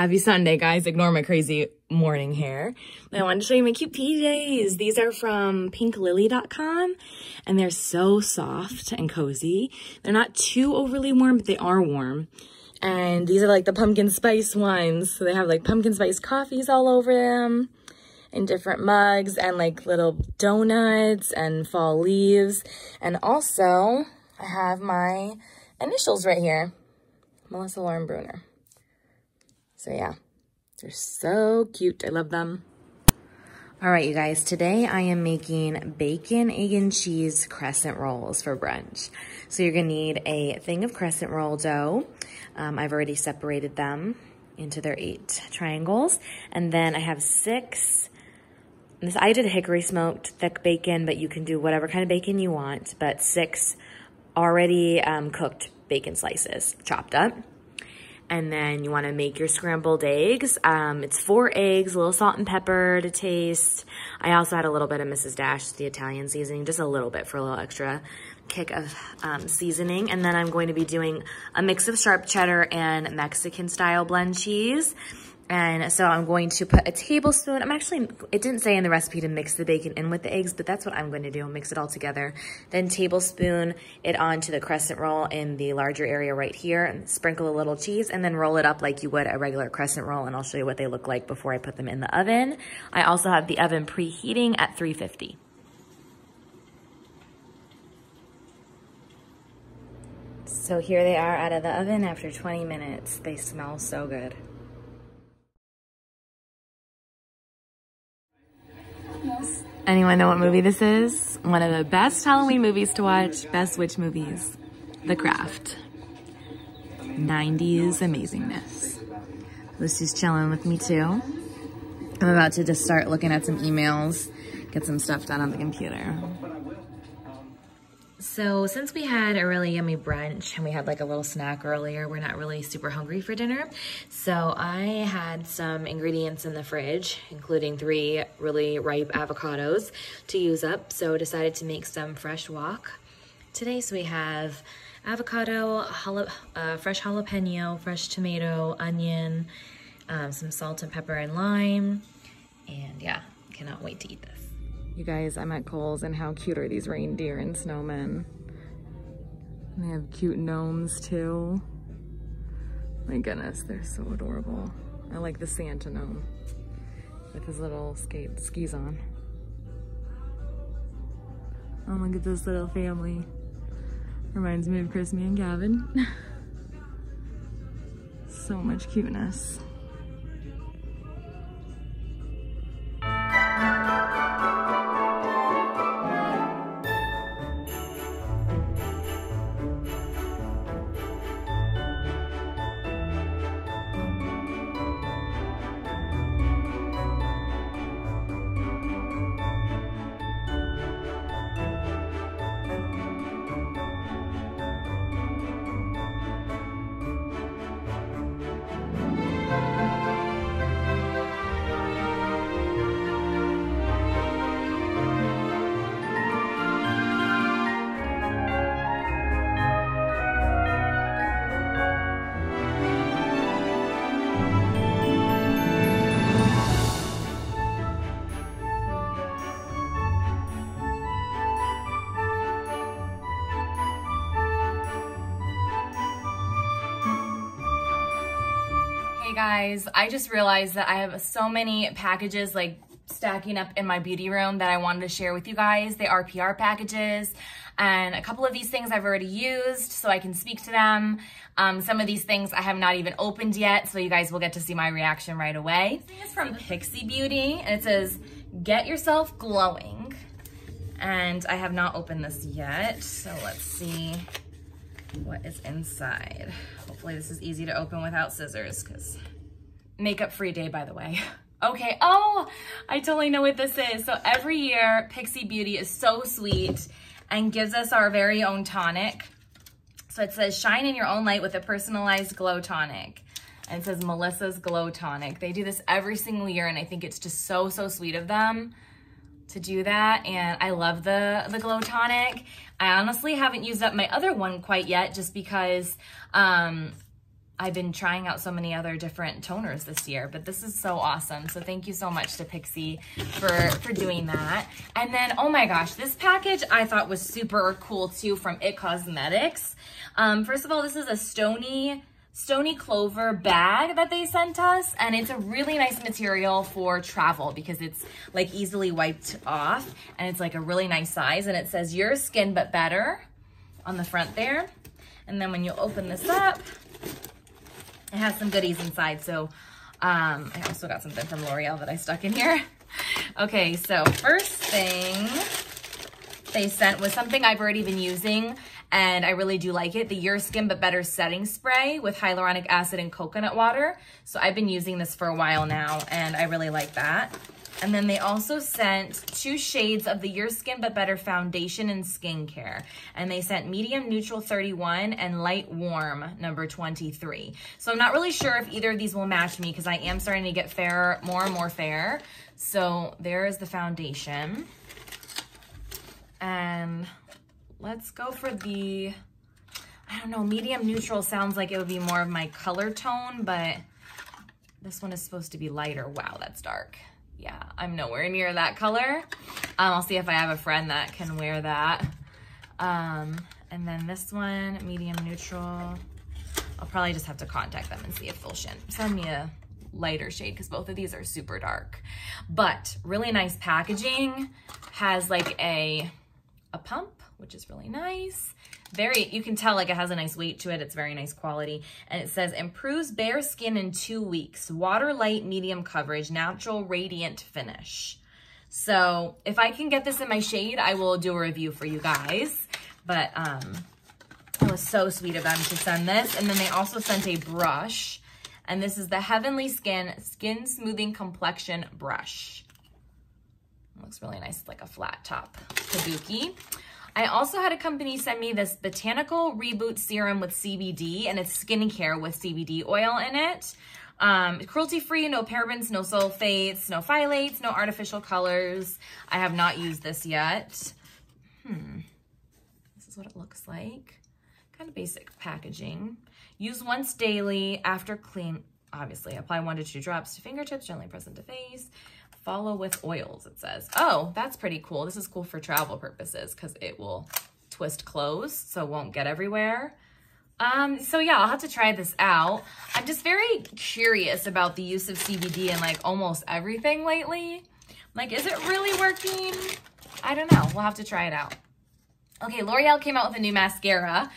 Happy Sunday, guys. Ignore my crazy morning hair. I wanted to show you my cute PJs. These are from pinklily.com and they're so soft and cozy. They're not too overly warm, but they are warm. And these are like the pumpkin spice ones. So they have like pumpkin spice coffees all over them in different mugs and like little donuts and fall leaves. And also I have my initials right here. Melissa Lauren Bruner. So yeah, they're so cute. I love them. All right, you guys, today I am making bacon, egg, and cheese crescent rolls for brunch. So you're gonna need a thing of crescent roll dough. Um, I've already separated them into their eight triangles. And then I have six, this, I did hickory smoked thick bacon, but you can do whatever kind of bacon you want, but six already um, cooked bacon slices chopped up and then you want to make your scrambled eggs. Um, it's four eggs, a little salt and pepper to taste. I also had a little bit of Mrs. Dash, the Italian seasoning, just a little bit for a little extra kick of um, seasoning. And then I'm going to be doing a mix of sharp cheddar and Mexican style blend cheese. And so I'm going to put a tablespoon, I'm actually, it didn't say in the recipe to mix the bacon in with the eggs, but that's what I'm going to do, mix it all together. Then tablespoon it onto the crescent roll in the larger area right here and sprinkle a little cheese and then roll it up like you would a regular crescent roll and I'll show you what they look like before I put them in the oven. I also have the oven preheating at 350. So here they are out of the oven after 20 minutes. They smell so good. Anyone know what movie this is? One of the best Halloween movies to watch, best witch movies, The Craft. 90s amazingness. Lucy's chilling with me too. I'm about to just start looking at some emails, get some stuff done on the computer. So since we had a really yummy brunch and we had like a little snack earlier, we're not really super hungry for dinner. So I had some ingredients in the fridge, including three really ripe avocados to use up. So decided to make some fresh guac today. So we have avocado, jala, uh, fresh jalapeno, fresh tomato, onion, um, some salt and pepper and lime. And yeah, cannot wait to eat this. You guys, I'm at Kohl's and how cute are these reindeer and snowmen. And they have cute gnomes too. My goodness, they're so adorable. I like the Santa gnome with his little skate skis on. Oh, look at this little family. Reminds me of Chris, me, and Gavin. so much cuteness. Guys, I just realized that I have so many packages like stacking up in my beauty room that I wanted to share with you guys. They are PR packages and a couple of these things I've already used so I can speak to them. Um, some of these things I have not even opened yet so you guys will get to see my reaction right away. This is from Pixi Beauty and it says, get yourself glowing. And I have not opened this yet, so let's see what is inside. Hopefully this is easy to open without scissors because makeup free day, by the way. Okay, oh, I totally know what this is. So every year, Pixi Beauty is so sweet and gives us our very own tonic. So it says, shine in your own light with a personalized glow tonic. And it says Melissa's Glow Tonic. They do this every single year, and I think it's just so, so sweet of them to do that. And I love the, the Glow Tonic. I honestly haven't used up my other one quite yet, just because um, I've been trying out so many other different toners this year, but this is so awesome. So thank you so much to Pixi for, for doing that. And then, oh my gosh, this package I thought was super cool too from It Cosmetics. Um, first of all, this is a Stoney Stoney Clover bag that they sent us. And it's a really nice material for travel because it's like easily wiped off. And it's like a really nice size. And it says your skin but better on the front there. And then when you open this up, it has some goodies inside. So um, I also got something from L'Oreal that I stuck in here. okay, so first thing they sent was something I've already been using and I really do like it. The Your Skin But Better Setting Spray with hyaluronic acid and coconut water. So I've been using this for a while now and I really like that. And then they also sent two shades of the Your Skin But Better Foundation and Skincare. And they sent Medium Neutral 31 and Light Warm number 23. So I'm not really sure if either of these will match me because I am starting to get fairer, more and more fair. So there is the foundation. And let's go for the, I don't know, medium neutral sounds like it would be more of my color tone, but this one is supposed to be lighter. Wow, that's dark yeah, I'm nowhere near that color. Um, I'll see if I have a friend that can wear that. Um, and then this one, medium neutral. I'll probably just have to contact them and see if they'll send me a lighter shade because both of these are super dark. But really nice packaging. Has like a, a pump, which is really nice very, you can tell like it has a nice weight to it. It's very nice quality. And it says improves bare skin in two weeks. Water light, medium coverage, natural radiant finish. So if I can get this in my shade, I will do a review for you guys. But um, it was so sweet of them to send this. And then they also sent a brush. And this is the Heavenly Skin Skin Smoothing Complexion Brush. Looks really nice. Like a flat top kabuki. I also had a company send me this Botanical Reboot Serum with CBD, and it's skincare with CBD oil in it. Um, cruelty-free, no parabens, no sulfates, no phthalates, no artificial colors. I have not used this yet. Hmm. This is what it looks like. Kind of basic packaging. Use once daily after clean. Obviously, apply one to two drops to fingertips, gently press into face. Follow with oils, it says. Oh, that's pretty cool. This is cool for travel purposes because it will twist close so won't get everywhere. Um, so yeah, I'll have to try this out. I'm just very curious about the use of CBD in like almost everything lately. Like, is it really working? I don't know. We'll have to try it out. Okay, L'Oreal came out with a new mascara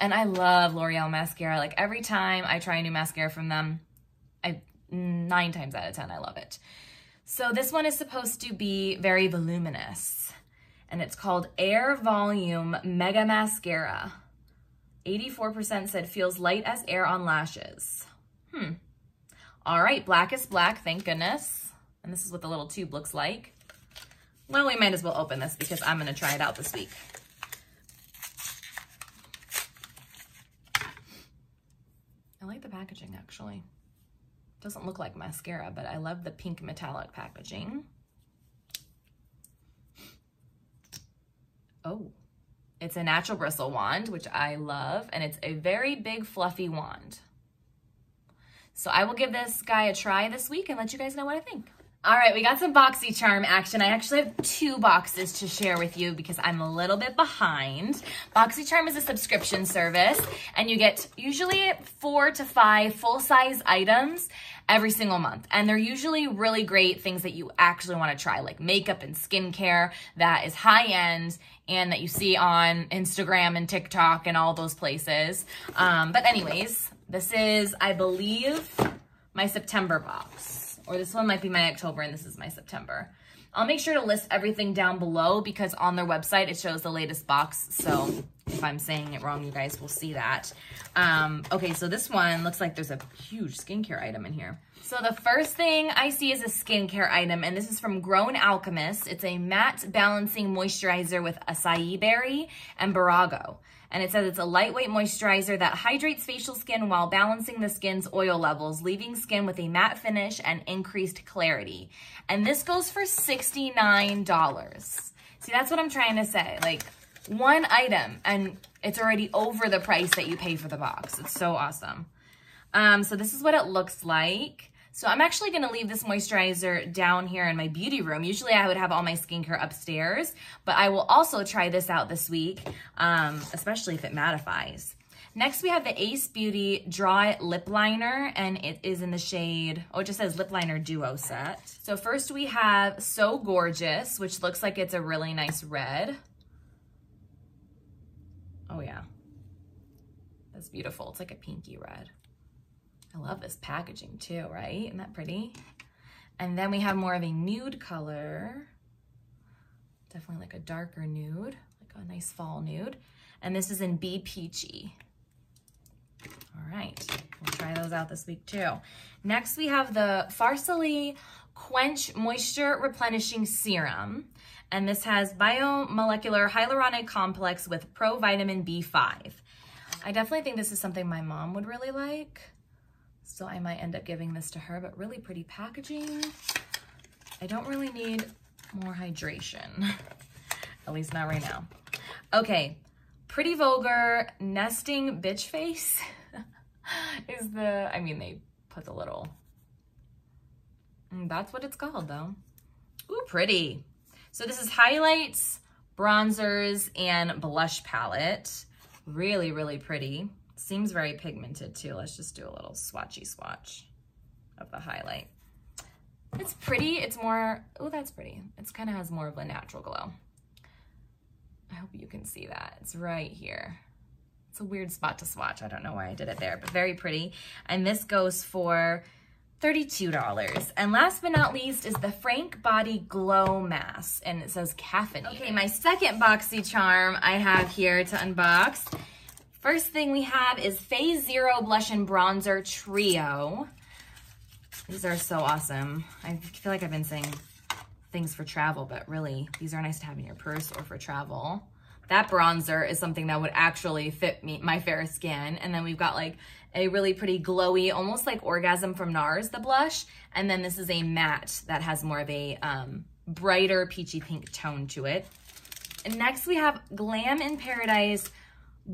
and I love L'Oreal mascara. Like every time I try a new mascara from them, I nine times out of 10, I love it. So this one is supposed to be very voluminous and it's called Air Volume Mega Mascara. 84% said feels light as air on lashes. Hmm. All right, black is black, thank goodness. And this is what the little tube looks like. Well, we might as well open this because I'm gonna try it out this week. I like the packaging actually. Doesn't look like mascara, but I love the pink metallic packaging. Oh, it's a natural bristle wand, which I love, and it's a very big fluffy wand. So I will give this guy a try this week and let you guys know what I think. All right, we got some BoxyCharm action. I actually have two boxes to share with you because I'm a little bit behind. BoxyCharm is a subscription service and you get usually four to five full-size items every single month. And they're usually really great things that you actually want to try, like makeup and skincare that is high-end and that you see on Instagram and TikTok and all those places. Um, but anyways, this is, I believe, my September box or this one might be my October and this is my September. I'll make sure to list everything down below because on their website, it shows the latest box. So if I'm saying it wrong, you guys will see that. Um, okay, so this one looks like there's a huge skincare item in here. So the first thing I see is a skincare item, and this is from Grown Alchemist. It's a matte balancing moisturizer with acai berry and borago. And it says it's a lightweight moisturizer that hydrates facial skin while balancing the skin's oil levels, leaving skin with a matte finish and increased clarity. And this goes for $69. See, that's what I'm trying to say. Like, one item, and it's already over the price that you pay for the box. It's so awesome. Um, so this is what it looks like. So I'm actually to leave this moisturizer down here in my beauty room. Usually I would have all my skincare upstairs, but I will also try this out this week, um, especially if it mattifies. Next, we have the Ace Beauty Draw It Lip Liner, and it is in the shade, oh, it just says Lip Liner Duo Set. So first we have So Gorgeous, which looks like it's a really nice red. Oh yeah, that's beautiful. It's like a pinky red. I love this packaging too, right? Isn't that pretty? And then we have more of a nude color. Definitely like a darker nude, like a nice fall nude. And this is in Be Peachy. All right, we'll try those out this week too. Next, we have the Farsali Quench Moisture Replenishing Serum. And this has biomolecular hyaluronic complex with provitamin B5. I definitely think this is something my mom would really like. So I might end up giving this to her, but really pretty packaging. I don't really need more hydration, at least not right now. Okay, Pretty Vulgar Nesting Bitch Face is the, I mean, they put the little, mm, that's what it's called though. Ooh, pretty. So this is highlights, bronzers, and blush palette. Really, really pretty. Seems very pigmented too. Let's just do a little swatchy swatch of the highlight. It's pretty. It's more, oh, that's pretty. It's kind of has more of a natural glow. I hope you can see that. It's right here. It's a weird spot to swatch. I don't know why I did it there, but very pretty. And this goes for $32. And last but not least is the Frank Body Glow Mask. And it says caffeine. Okay, my second boxy charm I have here to unbox. First thing we have is Phase Zero Blush and Bronzer Trio. These are so awesome. I feel like I've been saying things for travel, but really, these are nice to have in your purse or for travel. That bronzer is something that would actually fit me, my fair skin. And then we've got like a really pretty glowy, almost like Orgasm from NARS, the blush. And then this is a matte that has more of a um, brighter peachy pink tone to it. And next we have Glam in Paradise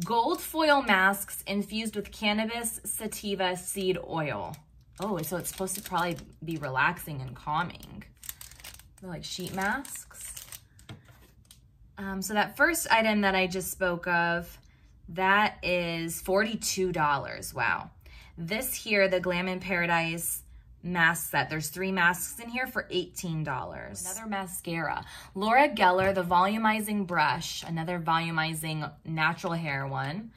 gold foil masks infused with cannabis sativa seed oil. Oh, so it's supposed to probably be relaxing and calming. They're like sheet masks. Um, so that first item that I just spoke of, that is $42. Wow. This here, the Glam in Paradise mask set. There's three masks in here for $18. Another mascara. Laura Geller, the volumizing brush. Another volumizing natural hair one.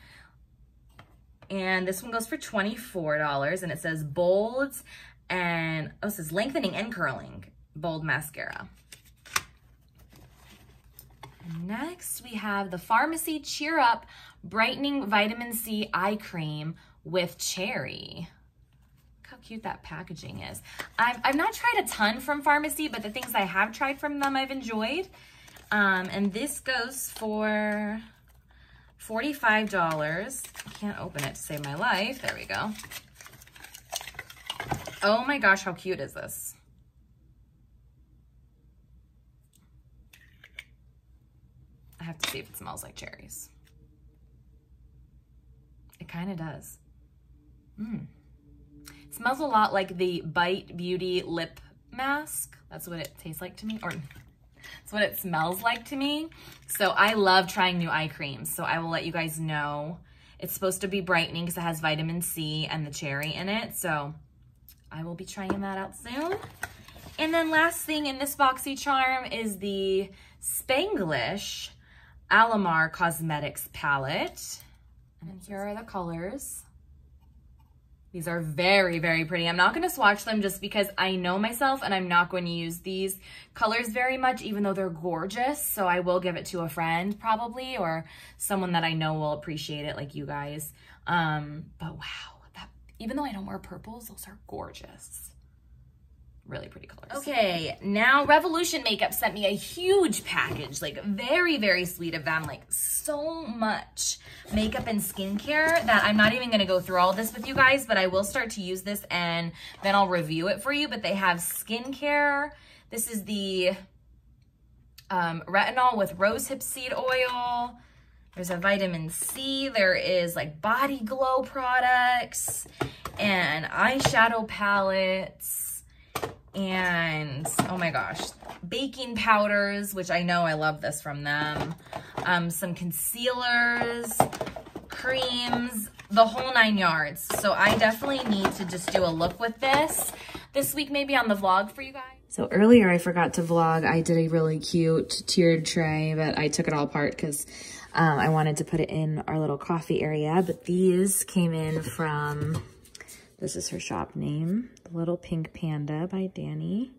And this one goes for $24 and it says bolds and, oh, it says lengthening and curling bold mascara. Next, we have the Farmacy Cheer Up Brightening Vitamin C Eye Cream with Cherry. Cute that packaging is. I've, I've not tried a ton from Farmacy, but the things I have tried from them I've enjoyed. Um, and this goes for $45. I can't open it to save my life. There we go. Oh my gosh, how cute is this? I have to see if it smells like cherries. It kind of does. Mmm. Smells a lot like the Bite Beauty lip mask. That's what it tastes like to me, or that's what it smells like to me. So I love trying new eye creams. So I will let you guys know. It's supposed to be brightening because it has vitamin C and the cherry in it. So I will be trying that out soon. And then last thing in this BoxyCharm is the Spanglish Alamar Cosmetics palette. And here are the colors. These are very, very pretty. I'm not going to swatch them just because I know myself and I'm not going to use these colors very much, even though they're gorgeous. So I will give it to a friend probably or someone that I know will appreciate it like you guys. Um, but wow, that, even though I don't wear purples, those are gorgeous really pretty colors. Okay, now Revolution Makeup sent me a huge package, like very, very sweet of them, like so much makeup and skincare that I'm not even gonna go through all this with you guys, but I will start to use this and then I'll review it for you, but they have skincare. This is the um, retinol with rosehip seed oil. There's a vitamin C. There is like body glow products. and eyeshadow palettes and oh my gosh, baking powders, which I know I love this from them. Um, some concealers, creams, the whole nine yards. So I definitely need to just do a look with this this week, maybe on the vlog for you guys. So earlier I forgot to vlog. I did a really cute tiered tray, but I took it all apart because um, I wanted to put it in our little coffee area. But these came in from, this is her shop name, The Little Pink Panda by Danny.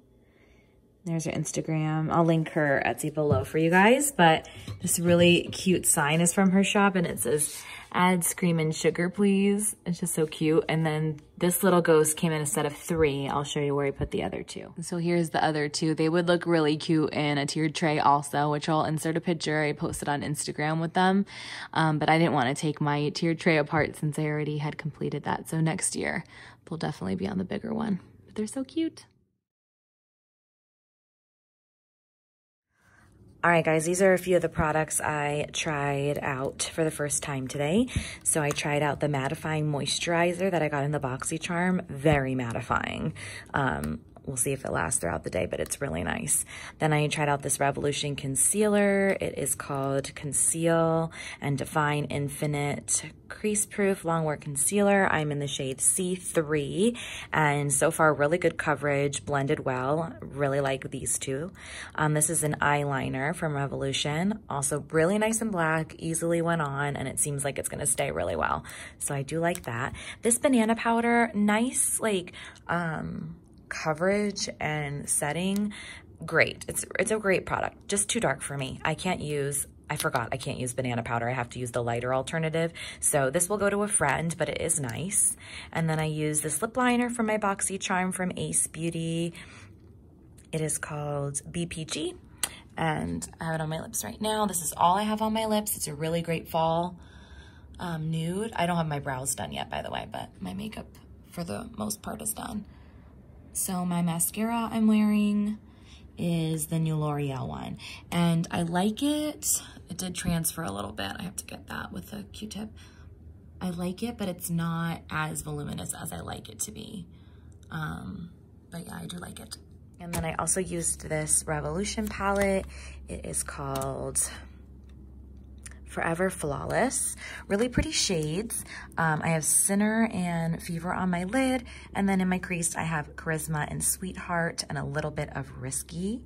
There's her Instagram. I'll link her Etsy below for you guys. But this really cute sign is from her shop and it says, add screaming sugar, please. It's just so cute. And then this little ghost came in a set of three. I'll show you where I put the other two. So here's the other two. They would look really cute in a tiered tray also, which I'll insert a picture. I posted on Instagram with them. Um, but I didn't want to take my tiered tray apart since I already had completed that. So next year, they'll definitely be on the bigger one. But they're so cute. All right, guys, these are a few of the products I tried out for the first time today. So I tried out the mattifying moisturizer that I got in the BoxyCharm. Very mattifying. Um, We'll see if it lasts throughout the day, but it's really nice. Then I tried out this Revolution Concealer. It is called Conceal and Define Infinite Crease Proof Longwear Concealer. I'm in the shade C3, and so far really good coverage, blended well. Really like these two. Um, this is an eyeliner from Revolution. Also really nice and black, easily went on, and it seems like it's gonna stay really well. So I do like that. This banana powder, nice, like, um, coverage and setting, great. It's, it's a great product, just too dark for me. I can't use I forgot I can't use banana powder. I have to use the lighter alternative. So this will go to a friend, but it is nice. And then I use this lip liner from my BoxyCharm from Ace Beauty. It is called Be Peachy and I have it on my lips right now. This is all I have on my lips. It's a really great fall um, nude. I don't have my brows done yet, by the way, but my makeup for the most part is done. So my mascara I'm wearing is the new L'Oreal one. And I like it. It did transfer a little bit. I have to get that with a Q-tip. I like it, but it's not as voluminous as I like it to be. Um, but yeah, I do like it. And then I also used this Revolution palette. It is called Forever Flawless. Really pretty shades. Um, I have Sinner and Fever on my lid. And then in my crease, I have Charisma and Sweetheart and a little bit of Risky.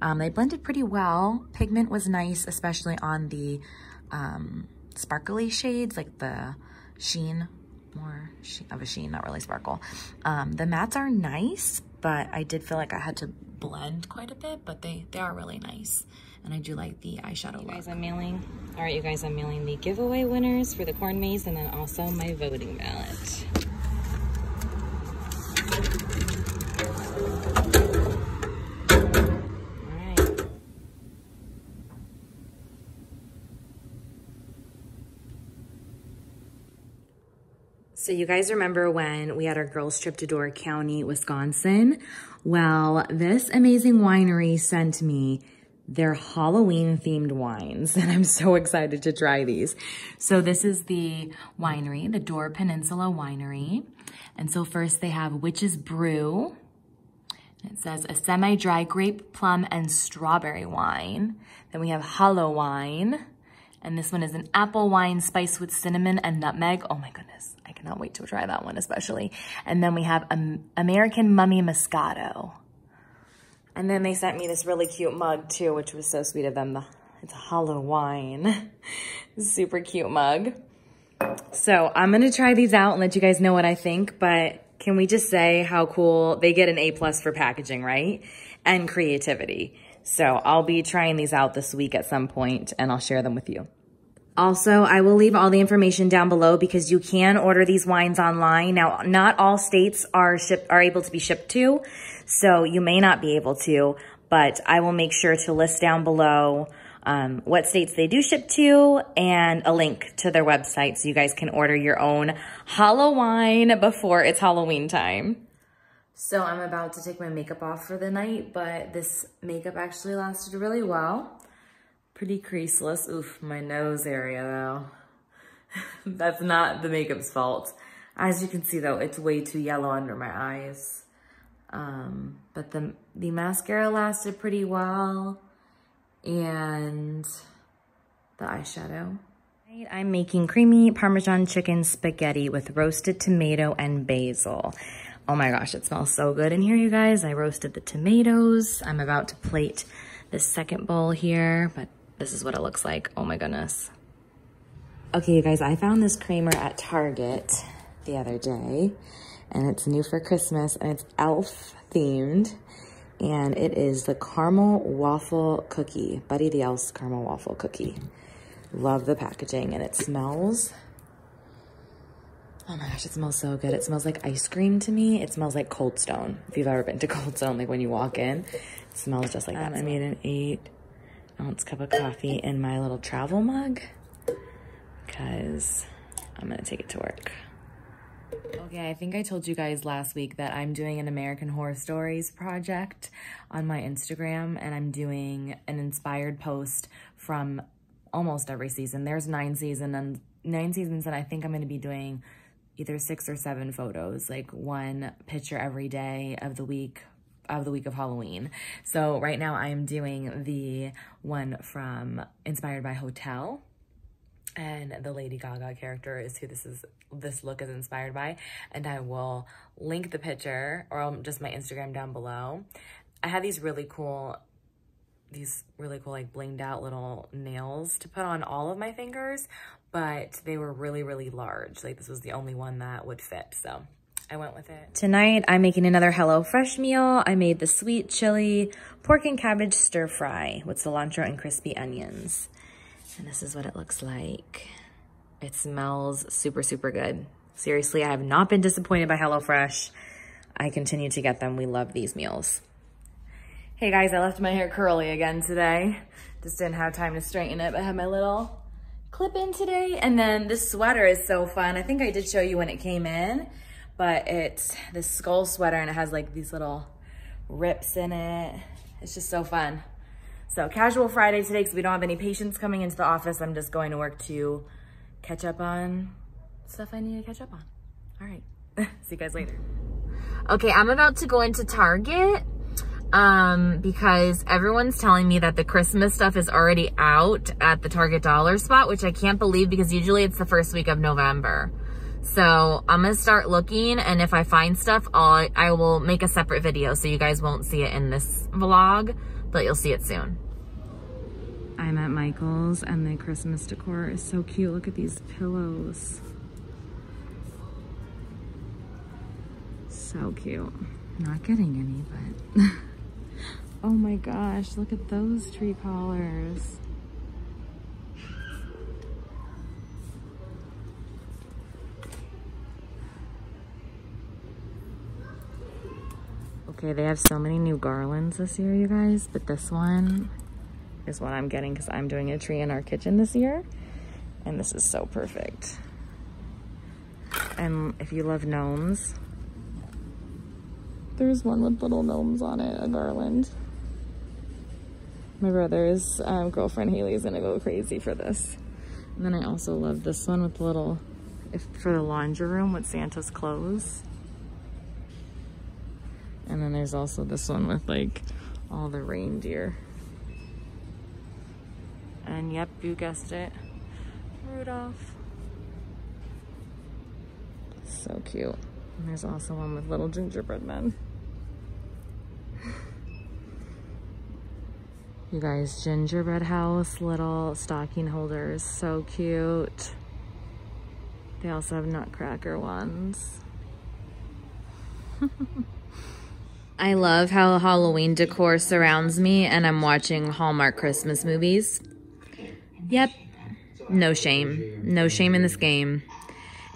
Um, they blended pretty well. Pigment was nice, especially on the um, sparkly shades, like the sheen, more sheen, of a sheen, not really sparkle. Um, the mattes are nice, but I did feel like I had to blend quite a bit, but they, they are really nice. And I do like the eyeshadow you guys, I'm mailing, all right, you guys, I'm mailing the giveaway winners for the corn maze and then also my voting ballot. So you guys remember when we had our girls trip to Door County, Wisconsin? Well, this amazing winery sent me their Halloween themed wines and I'm so excited to try these. So this is the winery, the Door Peninsula Winery. And so first they have Witch's Brew. It says a semi-dry grape, plum, and strawberry wine. Then we have Hallowine. And this one is an apple wine spiced with cinnamon and nutmeg. Oh my goodness, I cannot wait to try that one especially. And then we have um, American Mummy Moscato. And then they sent me this really cute mug too, which was so sweet of them. It's a Hallowine. Super cute mug. So I'm going to try these out and let you guys know what I think. But can we just say how cool they get an A plus for packaging, right? And creativity. So I'll be trying these out this week at some point and I'll share them with you. Also, I will leave all the information down below because you can order these wines online. Now, not all states are shipped are able to be shipped to. So you may not be able to, but I will make sure to list down below um, what states they do ship to and a link to their website so you guys can order your own Hallowine before it's Halloween time. So I'm about to take my makeup off for the night, but this makeup actually lasted really well. Pretty creaseless. Oof, my nose area though. That's not the makeup's fault. As you can see though, it's way too yellow under my eyes. Um, but the, the mascara lasted pretty well and the eyeshadow. I'm making creamy Parmesan chicken spaghetti with roasted tomato and basil. Oh my gosh, it smells so good in here, you guys. I roasted the tomatoes. I'm about to plate the second bowl here, but this is what it looks like. Oh my goodness. Okay, you guys, I found this creamer at Target the other day, and it's new for Christmas, and it's elf themed, and it is the caramel waffle cookie, Buddy the Elf's caramel waffle cookie. Love the packaging, and it smells, oh my gosh, it smells so good. It smells like ice cream to me. It smells like Cold Stone. If you've ever been to Cold Stone, like when you walk in, it smells just like that. Um, I made an eight ounce cup of coffee in my little travel mug because I'm gonna take it to work. Okay, I think I told you guys last week that I'm doing an American Horror Stories project on my Instagram and I'm doing an inspired post from almost every season. There's nine season and nine seasons and I think I'm to be doing either six or seven photos, like one picture every day of the week of the week of Halloween. So right now I am doing the one from Inspired by Hotel and the Lady Gaga character is who this is this look is inspired by and I will link the picture or just my Instagram down below. I had these really cool these really cool like blinged out little nails to put on all of my fingers but they were really really large like this was the only one that would fit so I went with it. Tonight, I'm making another HelloFresh meal. I made the sweet chili pork and cabbage stir fry with cilantro and crispy onions. And this is what it looks like. It smells super, super good. Seriously, I have not been disappointed by HelloFresh. I continue to get them. We love these meals. Hey guys, I left my hair curly again today. Just didn't have time to straighten it, but I had my little clip in today. And then this sweater is so fun. I think I did show you when it came in, but it's this skull sweater and it has like these little rips in it. It's just so fun. So casual Friday today because we don't have any patients coming into the office. I'm just going to work to catch up on stuff I need to catch up on. All right, see you guys later. Okay, I'm about to go into Target um, because everyone's telling me that the Christmas stuff is already out at the Target dollar spot, which I can't believe because usually it's the first week of November. So I'm going to start looking and if I find stuff, I'll, I will make a separate video so you guys won't see it in this vlog but you'll see it soon. I'm at Michael's and the Christmas decor is so cute. Look at these pillows. So cute. Not getting any, but... oh my gosh, look at those tree collars. Okay, they have so many new garlands this year, you guys, but this one is what I'm getting because I'm doing a tree in our kitchen this year. And this is so perfect. And if you love gnomes, there's one with little gnomes on it, a garland. My brother's um, girlfriend Haley is gonna go crazy for this. And then I also love this one with little, if for the laundry room with Santa's clothes. And then there's also this one with like all the reindeer. And yep, you guessed it, Rudolph. So cute. And there's also one with little gingerbread men. You guys, gingerbread house, little stocking holders, so cute. They also have nutcracker ones. I love how Halloween decor surrounds me and I'm watching Hallmark Christmas movies. Yep, no shame. No shame in this game.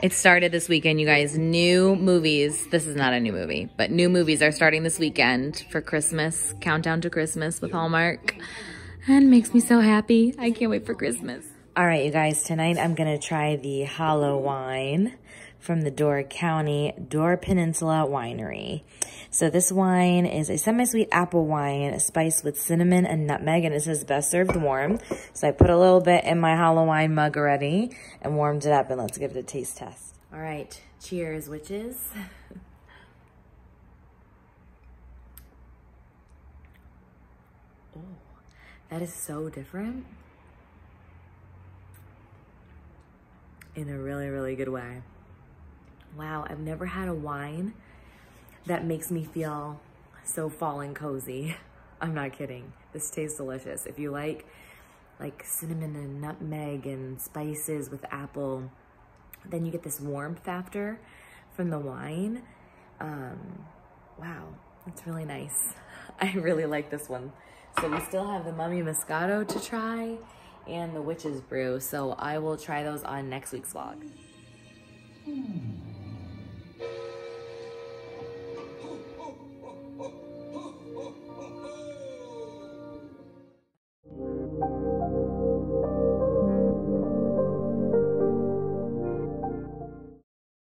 It started this weekend, you guys. New movies. This is not a new movie, but new movies are starting this weekend for Christmas. Countdown to Christmas with Hallmark. And makes me so happy. I can't wait for Christmas. All right, you guys. Tonight I'm going to try the Hallowine from the Door County Door Peninsula Winery. So this wine is a semi-sweet apple wine spiced with cinnamon and nutmeg, and it says best served warm. So I put a little bit in my Hallowine mug already and warmed it up, and let's give it a taste test. All right, Cheers, witches. oh, that is so different. In a really, really good way. Wow, I've never had a wine that makes me feel so fall and cozy. I'm not kidding. This tastes delicious. If you like like cinnamon and nutmeg and spices with apple, then you get this warmth after from the wine. Um, wow, it's really nice. I really like this one. So we still have the Mummy Moscato to try and the Witch's Brew. So I will try those on next week's vlog. Hmm.